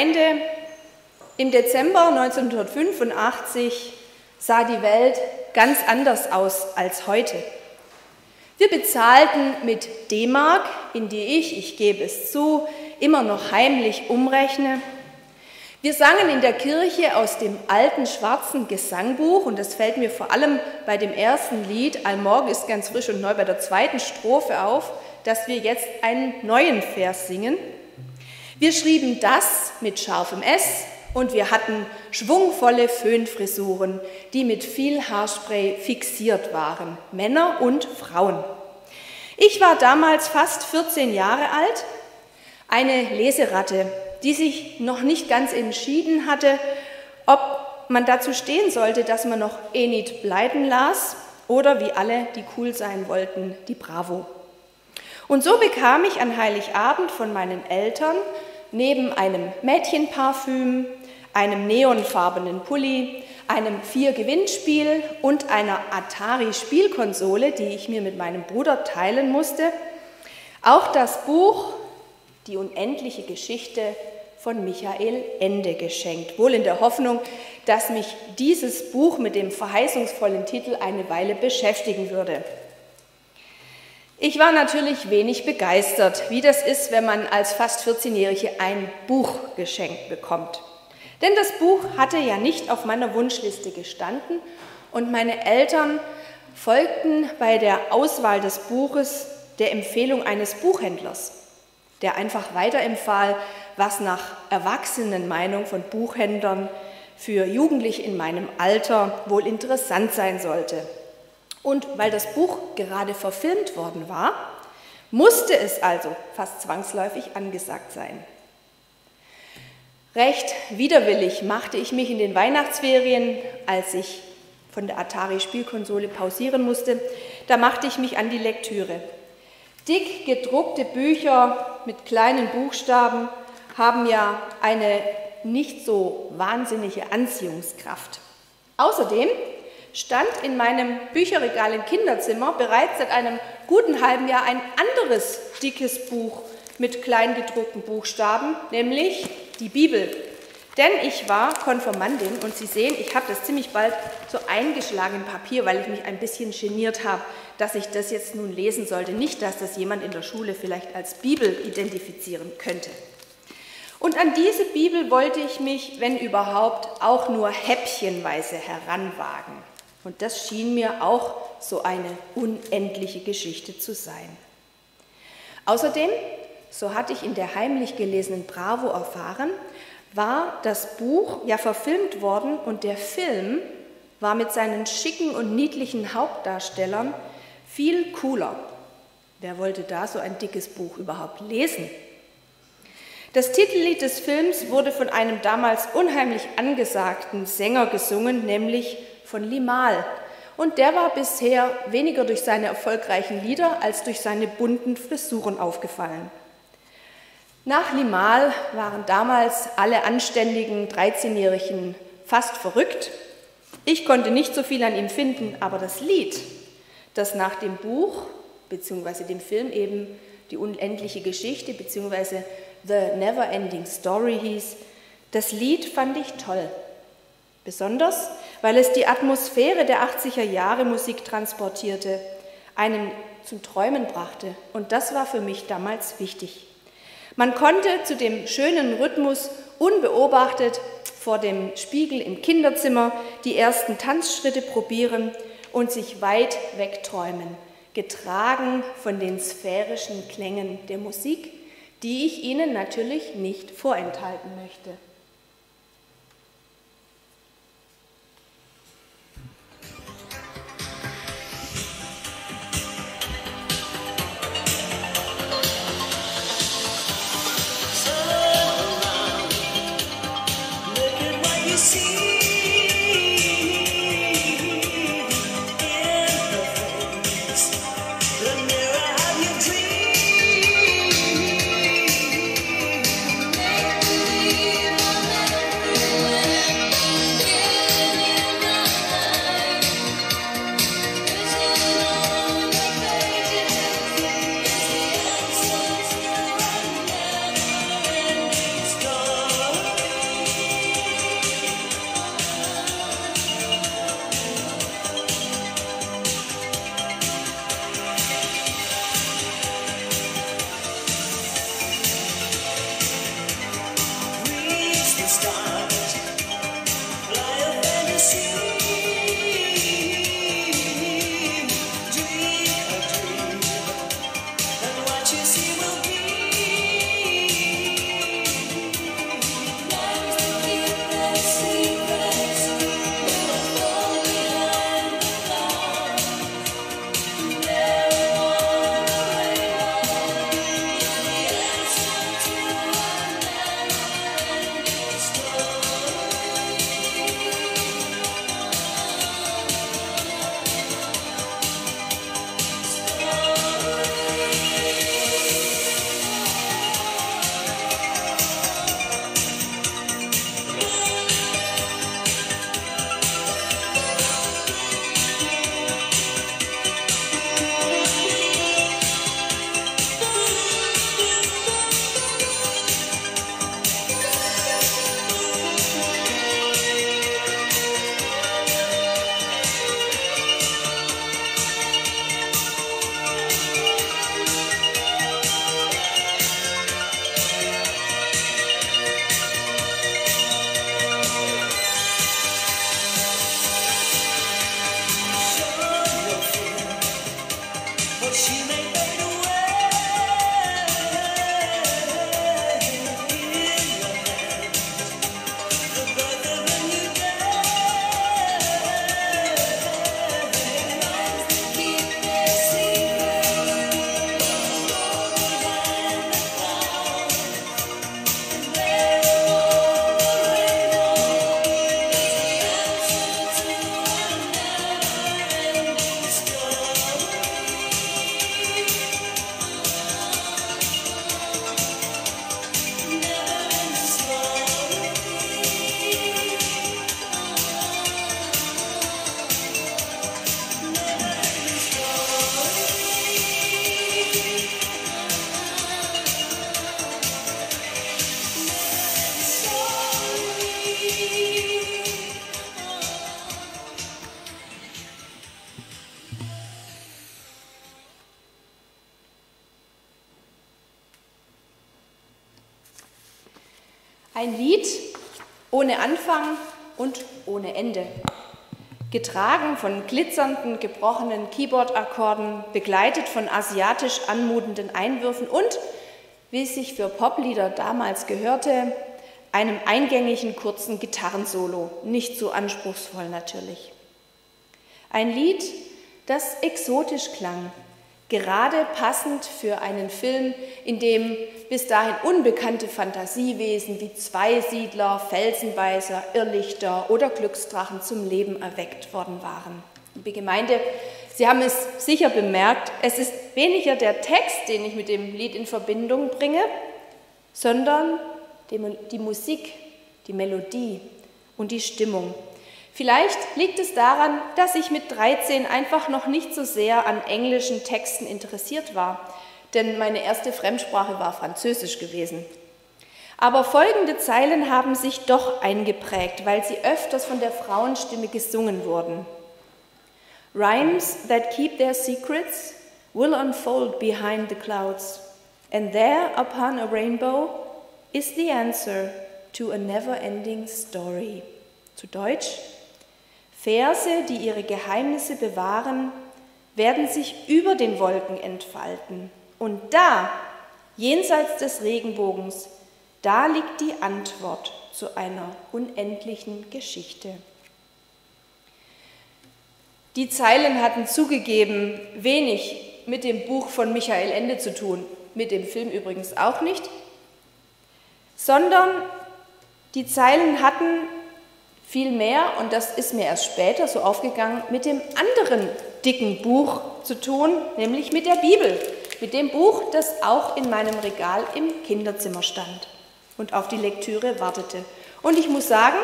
Gemeinde, im Dezember 1985 sah die Welt ganz anders aus als heute. Wir bezahlten mit D-Mark, in die ich, ich gebe es zu, immer noch heimlich umrechne. Wir sangen in der Kirche aus dem alten schwarzen Gesangbuch und das fällt mir vor allem bei dem ersten Lied Allmorgen ist ganz frisch und neu bei der zweiten Strophe auf, dass wir jetzt einen neuen Vers singen. Wir schrieben das mit scharfem S und wir hatten schwungvolle Föhnfrisuren, die mit viel Haarspray fixiert waren, Männer und Frauen. Ich war damals fast 14 Jahre alt, eine Leseratte, die sich noch nicht ganz entschieden hatte, ob man dazu stehen sollte, dass man noch Enid Blyton las oder wie alle, die cool sein wollten, die Bravo. Und so bekam ich an Heiligabend von meinen Eltern neben einem Mädchenparfüm, einem neonfarbenen Pulli, einem Vier-Gewinnspiel und einer Atari-Spielkonsole, die ich mir mit meinem Bruder teilen musste, auch das Buch Die unendliche Geschichte von Michael Ende geschenkt, wohl in der Hoffnung, dass mich dieses Buch mit dem verheißungsvollen Titel eine Weile beschäftigen würde. Ich war natürlich wenig begeistert, wie das ist, wenn man als fast 14-Jährige ein Buch geschenkt bekommt. Denn das Buch hatte ja nicht auf meiner Wunschliste gestanden und meine Eltern folgten bei der Auswahl des Buches der Empfehlung eines Buchhändlers, der einfach weiterempfahl, was nach Erwachsenenmeinung von Buchhändlern für Jugendliche in meinem Alter wohl interessant sein sollte. Und weil das Buch gerade verfilmt worden war, musste es also fast zwangsläufig angesagt sein. Recht widerwillig machte ich mich in den Weihnachtsferien, als ich von der Atari-Spielkonsole pausieren musste, da machte ich mich an die Lektüre. Dick gedruckte Bücher mit kleinen Buchstaben haben ja eine nicht so wahnsinnige Anziehungskraft. Außerdem stand in meinem Bücherregal im Kinderzimmer bereits seit einem guten halben Jahr ein anderes dickes Buch mit kleingedruckten Buchstaben, nämlich die Bibel. Denn ich war Konformandin und Sie sehen, ich habe das ziemlich bald so eingeschlagen im Papier, weil ich mich ein bisschen geniert habe, dass ich das jetzt nun lesen sollte. Nicht, dass das jemand in der Schule vielleicht als Bibel identifizieren könnte. Und an diese Bibel wollte ich mich, wenn überhaupt, auch nur häppchenweise heranwagen. Und das schien mir auch so eine unendliche Geschichte zu sein. Außerdem, so hatte ich in der heimlich gelesenen Bravo erfahren, war das Buch ja verfilmt worden und der Film war mit seinen schicken und niedlichen Hauptdarstellern viel cooler. Wer wollte da so ein dickes Buch überhaupt lesen? Das Titellied des Films wurde von einem damals unheimlich angesagten Sänger gesungen, nämlich von Limal. Und der war bisher weniger durch seine erfolgreichen Lieder als durch seine bunten Frisuren aufgefallen. Nach Limal waren damals alle anständigen 13-Jährigen fast verrückt. Ich konnte nicht so viel an ihm finden, aber das Lied, das nach dem Buch bzw. dem Film eben die unendliche Geschichte bzw. The Never Ending Story hieß, das Lied fand ich toll. Besonders, weil es die Atmosphäre der 80er Jahre Musik transportierte, einen zum Träumen brachte. Und das war für mich damals wichtig. Man konnte zu dem schönen Rhythmus unbeobachtet vor dem Spiegel im Kinderzimmer die ersten Tanzschritte probieren und sich weit wegträumen, getragen von den sphärischen Klängen der Musik, die ich Ihnen natürlich nicht vorenthalten möchte. Ohne Anfang und ohne Ende. Getragen von glitzernden, gebrochenen Keyboard-Akkorden, begleitet von asiatisch anmutenden Einwürfen und, wie es sich für Poplieder damals gehörte, einem eingängigen kurzen Gitarrensolo, nicht so anspruchsvoll natürlich. Ein Lied, das exotisch klang, gerade passend für einen Film, in dem bis dahin unbekannte Fantasiewesen wie Zweisiedler, Felsenbeißer, Irrlichter oder Glücksdrachen zum Leben erweckt worden waren. Die Gemeinde, Sie haben es sicher bemerkt, es ist weniger der Text, den ich mit dem Lied in Verbindung bringe, sondern die Musik, die Melodie und die Stimmung. Vielleicht liegt es daran, dass ich mit 13 einfach noch nicht so sehr an englischen Texten interessiert war, denn meine erste Fremdsprache war Französisch gewesen. Aber folgende Zeilen haben sich doch eingeprägt, weil sie öfters von der Frauenstimme gesungen wurden. Rhymes that keep their secrets will unfold behind the clouds, and there upon a rainbow is the answer to a never-ending story. Zu Deutsch, Verse, die ihre Geheimnisse bewahren, werden sich über den Wolken entfalten. Und da, jenseits des Regenbogens, da liegt die Antwort zu einer unendlichen Geschichte. Die Zeilen hatten zugegeben wenig mit dem Buch von Michael Ende zu tun, mit dem Film übrigens auch nicht, sondern die Zeilen hatten Vielmehr, und das ist mir erst später so aufgegangen, mit dem anderen dicken Buch zu tun, nämlich mit der Bibel, mit dem Buch, das auch in meinem Regal im Kinderzimmer stand und auf die Lektüre wartete. Und ich muss sagen,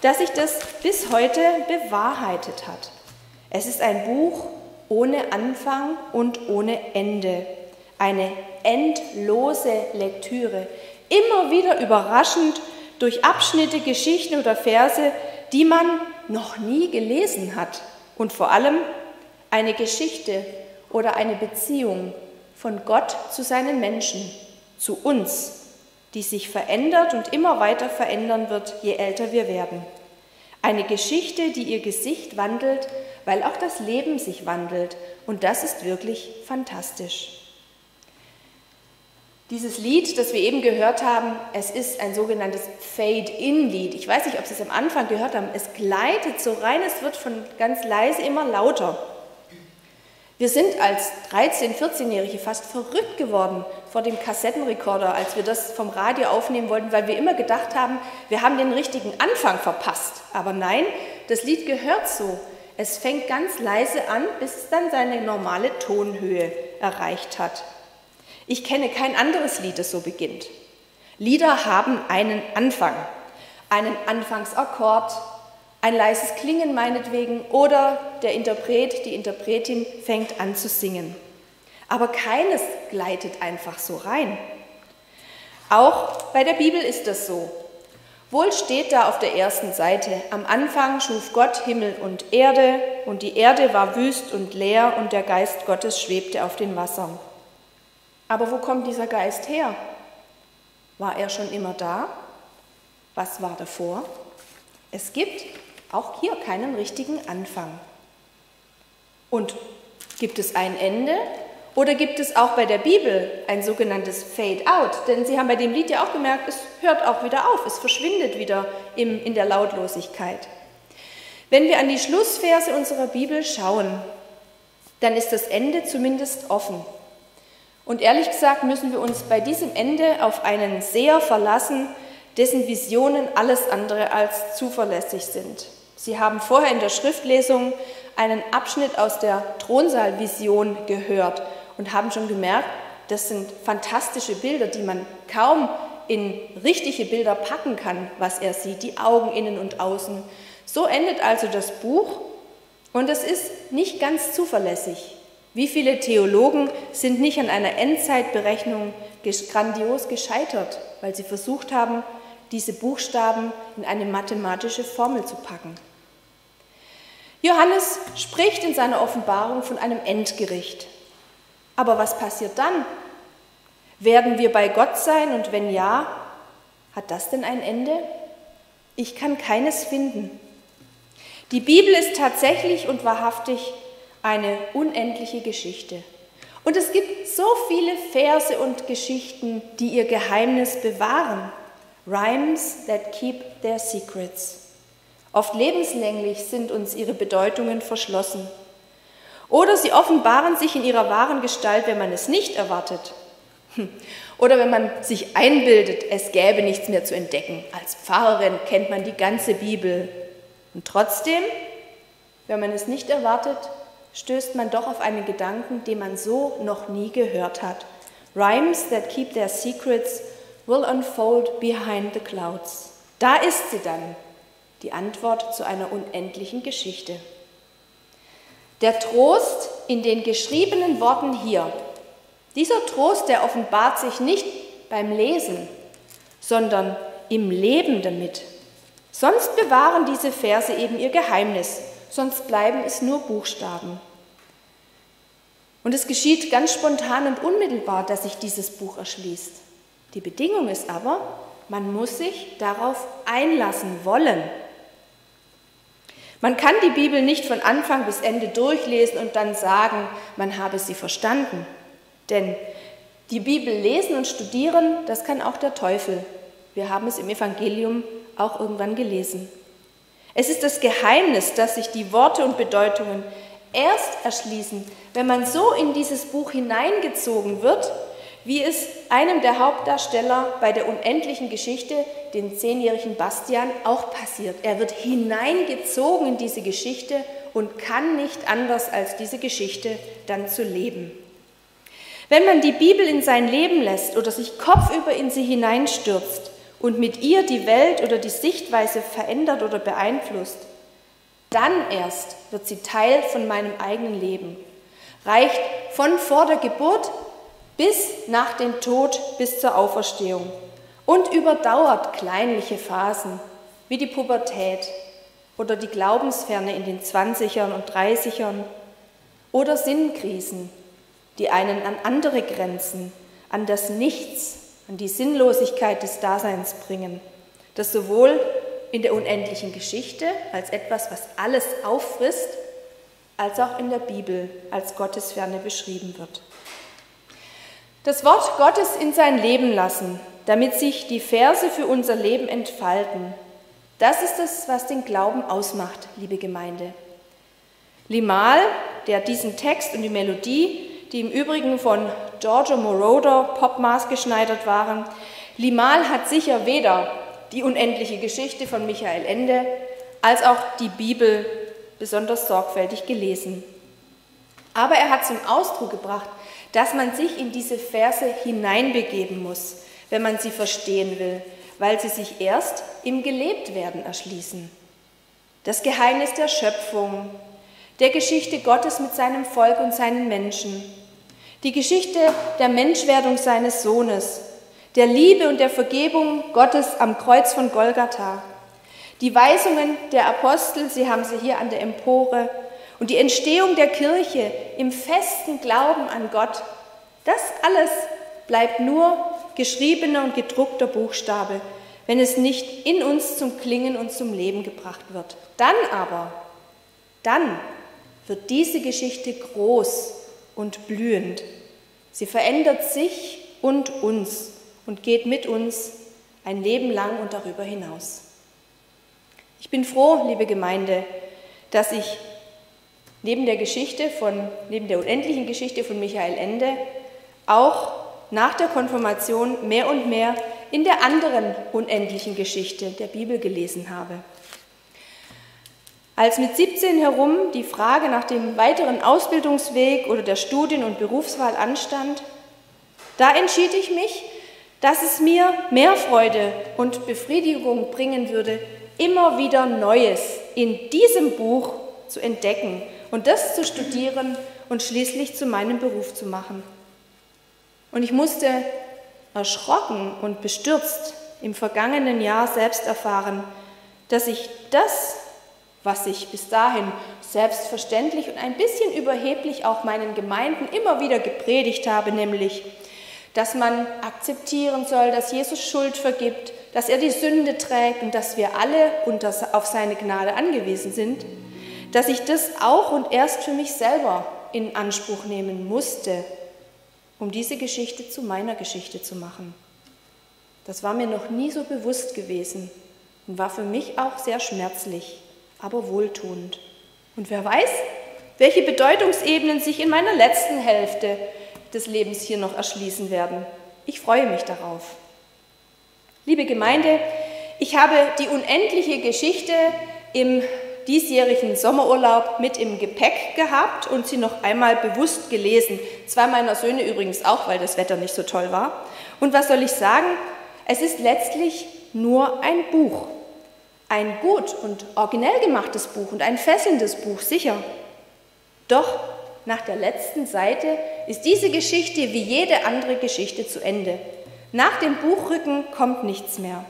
dass sich das bis heute bewahrheitet hat. Es ist ein Buch ohne Anfang und ohne Ende, eine endlose Lektüre, immer wieder überraschend durch Abschnitte, Geschichten oder Verse, die man noch nie gelesen hat und vor allem eine Geschichte oder eine Beziehung von Gott zu seinen Menschen, zu uns, die sich verändert und immer weiter verändern wird, je älter wir werden. Eine Geschichte, die ihr Gesicht wandelt, weil auch das Leben sich wandelt und das ist wirklich fantastisch. Dieses Lied, das wir eben gehört haben, es ist ein sogenanntes Fade-in-Lied. Ich weiß nicht, ob Sie es am Anfang gehört haben. Es gleitet so rein, es wird von ganz leise immer lauter. Wir sind als 13-, 14-Jährige fast verrückt geworden vor dem Kassettenrekorder, als wir das vom Radio aufnehmen wollten, weil wir immer gedacht haben, wir haben den richtigen Anfang verpasst. Aber nein, das Lied gehört so. Es fängt ganz leise an, bis es dann seine normale Tonhöhe erreicht hat. Ich kenne kein anderes Lied, das so beginnt. Lieder haben einen Anfang, einen Anfangsakkord, ein leises Klingen meinetwegen oder der Interpret, die Interpretin fängt an zu singen. Aber keines gleitet einfach so rein. Auch bei der Bibel ist das so. Wohl steht da auf der ersten Seite, am Anfang schuf Gott Himmel und Erde, und die Erde war wüst und leer, und der Geist Gottes schwebte auf den Wassern. Aber wo kommt dieser Geist her? War er schon immer da? Was war davor? Es gibt auch hier keinen richtigen Anfang. Und gibt es ein Ende oder gibt es auch bei der Bibel ein sogenanntes Fade-out? Denn Sie haben bei dem Lied ja auch gemerkt, es hört auch wieder auf, es verschwindet wieder im, in der Lautlosigkeit. Wenn wir an die Schlussverse unserer Bibel schauen, dann ist das Ende zumindest offen. Und ehrlich gesagt müssen wir uns bei diesem Ende auf einen Seher verlassen, dessen Visionen alles andere als zuverlässig sind. Sie haben vorher in der Schriftlesung einen Abschnitt aus der Thronsaalvision gehört und haben schon gemerkt, das sind fantastische Bilder, die man kaum in richtige Bilder packen kann, was er sieht, die Augen innen und außen. So endet also das Buch und es ist nicht ganz zuverlässig. Wie viele Theologen sind nicht an einer Endzeitberechnung grandios gescheitert, weil sie versucht haben, diese Buchstaben in eine mathematische Formel zu packen? Johannes spricht in seiner Offenbarung von einem Endgericht. Aber was passiert dann? Werden wir bei Gott sein und wenn ja, Hat das denn ein Ende? Ich kann keines finden. Die Bibel ist tatsächlich und wahrhaftig eine unendliche Geschichte. Und es gibt so viele Verse und Geschichten, die ihr Geheimnis bewahren. Rhymes that keep their secrets. Oft lebenslänglich sind uns ihre Bedeutungen verschlossen. Oder sie offenbaren sich in ihrer wahren Gestalt, wenn man es nicht erwartet. Hm. Oder wenn man sich einbildet, es gäbe nichts mehr zu entdecken. Als Pfarrerin kennt man die ganze Bibel. Und trotzdem, wenn man es nicht erwartet, stößt man doch auf einen Gedanken, den man so noch nie gehört hat. Rhymes that keep their secrets will unfold behind the clouds. Da ist sie dann, die Antwort zu einer unendlichen Geschichte. Der Trost in den geschriebenen Worten hier, dieser Trost, der offenbart sich nicht beim Lesen, sondern im Leben damit. Sonst bewahren diese Verse eben ihr Geheimnis, sonst bleiben es nur Buchstaben. Und es geschieht ganz spontan und unmittelbar, dass sich dieses Buch erschließt. Die Bedingung ist aber, man muss sich darauf einlassen wollen. Man kann die Bibel nicht von Anfang bis Ende durchlesen und dann sagen, man habe sie verstanden. Denn die Bibel lesen und studieren, das kann auch der Teufel. Wir haben es im Evangelium auch irgendwann gelesen. Es ist das Geheimnis, dass sich die Worte und Bedeutungen erst erschließen, wenn man so in dieses Buch hineingezogen wird, wie es einem der Hauptdarsteller bei der unendlichen Geschichte, den zehnjährigen Bastian, auch passiert. Er wird hineingezogen in diese Geschichte und kann nicht anders als diese Geschichte dann zu leben. Wenn man die Bibel in sein Leben lässt oder sich kopfüber in sie hineinstürzt und mit ihr die Welt oder die Sichtweise verändert oder beeinflusst, dann erst wird sie Teil von meinem eigenen Leben. Reicht von vor der Geburt bis nach dem Tod, bis zur Auferstehung und überdauert kleinliche Phasen wie die Pubertät oder die Glaubensferne in den 20ern und 30ern oder Sinnkrisen, die einen an andere Grenzen, an das Nichts, an die Sinnlosigkeit des Daseins bringen, das sowohl in der unendlichen Geschichte als etwas, was alles auffrisst, als auch in der Bibel als Gottesferne beschrieben wird. Das Wort Gottes in sein Leben lassen, damit sich die Verse für unser Leben entfalten, das ist es, was den Glauben ausmacht, liebe Gemeinde. Limal, der diesen Text und die Melodie, die im Übrigen von Giorgio Moroder Popmaß geschneidert waren, Limal hat sicher weder die unendliche Geschichte von Michael Ende als auch die Bibel besonders sorgfältig gelesen. Aber er hat zum Ausdruck gebracht, dass man sich in diese Verse hineinbegeben muss, wenn man sie verstehen will, weil sie sich erst im Gelebtwerden erschließen. Das Geheimnis der Schöpfung, der Geschichte Gottes mit seinem Volk und seinen Menschen, die Geschichte der Menschwerdung seines Sohnes, der Liebe und der Vergebung Gottes am Kreuz von Golgatha, die Weisungen der Apostel, Sie haben sie hier an der Empore, und die Entstehung der Kirche im festen Glauben an Gott, das alles bleibt nur geschriebener und gedruckter Buchstabe, wenn es nicht in uns zum Klingen und zum Leben gebracht wird. Dann aber, dann wird diese Geschichte groß und blühend. Sie verändert sich und uns und geht mit uns ein Leben lang und darüber hinaus. Ich bin froh, liebe Gemeinde, dass ich neben der Geschichte von, neben der unendlichen Geschichte von Michael Ende auch nach der Konfirmation mehr und mehr in der anderen unendlichen Geschichte der Bibel gelesen habe. Als mit 17 herum die Frage nach dem weiteren Ausbildungsweg oder der Studien- und Berufswahl anstand, da entschied ich mich, dass es mir mehr Freude und Befriedigung bringen würde, immer wieder Neues in diesem Buch zu entdecken und das zu studieren und schließlich zu meinem Beruf zu machen. Und ich musste erschrocken und bestürzt im vergangenen Jahr selbst erfahren, dass ich das, was ich bis dahin selbstverständlich und ein bisschen überheblich auch meinen Gemeinden immer wieder gepredigt habe, nämlich, dass man akzeptieren soll, dass Jesus Schuld vergibt, dass er die Sünde trägt und dass wir alle unter, auf seine Gnade angewiesen sind, dass ich das auch und erst für mich selber in Anspruch nehmen musste, um diese Geschichte zu meiner Geschichte zu machen. Das war mir noch nie so bewusst gewesen und war für mich auch sehr schmerzlich, aber wohltuend. Und wer weiß, welche Bedeutungsebenen sich in meiner letzten Hälfte des Lebens hier noch erschließen werden. Ich freue mich darauf. Liebe Gemeinde, ich habe die unendliche Geschichte im diesjährigen Sommerurlaub mit im Gepäck gehabt und sie noch einmal bewusst gelesen. Zwei meiner Söhne übrigens auch, weil das Wetter nicht so toll war. Und was soll ich sagen? Es ist letztlich nur ein Buch. Ein gut und originell gemachtes Buch und ein fesselndes Buch, sicher. Doch nach der letzten Seite ist diese Geschichte wie jede andere Geschichte zu Ende. Nach dem Buchrücken kommt nichts mehr.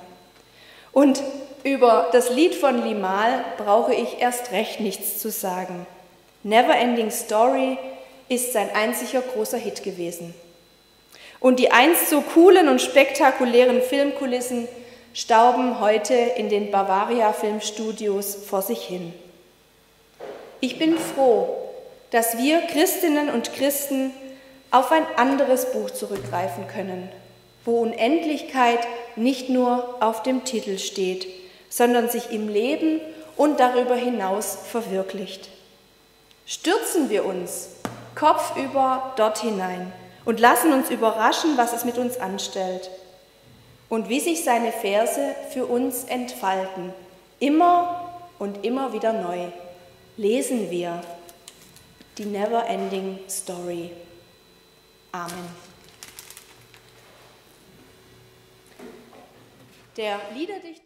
Und über das Lied von Limal brauche ich erst recht nichts zu sagen. Never Ending Story ist sein einziger großer Hit gewesen. Und die einst so coolen und spektakulären Filmkulissen stauben heute in den Bavaria Filmstudios vor sich hin. Ich bin froh, dass wir Christinnen und Christen auf ein anderes Buch zurückgreifen können, wo Unendlichkeit nicht nur auf dem Titel steht, sondern sich im Leben und darüber hinaus verwirklicht. Stürzen wir uns kopfüber dort hinein und lassen uns überraschen, was es mit uns anstellt und wie sich seine Verse für uns entfalten, immer und immer wieder neu. Lesen wir die Never-Ending Story. Amen. Der Liederdichter